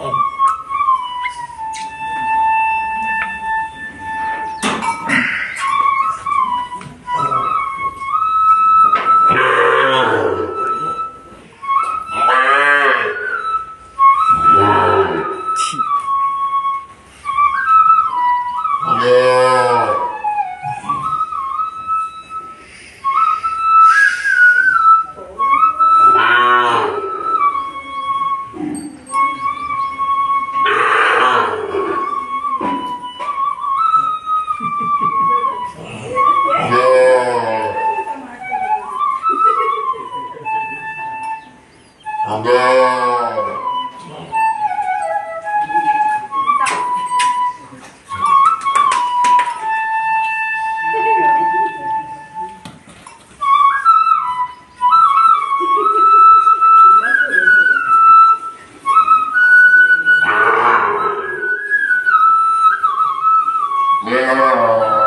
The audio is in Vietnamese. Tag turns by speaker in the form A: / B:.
A: 어. Yeah. Amen. Yeah.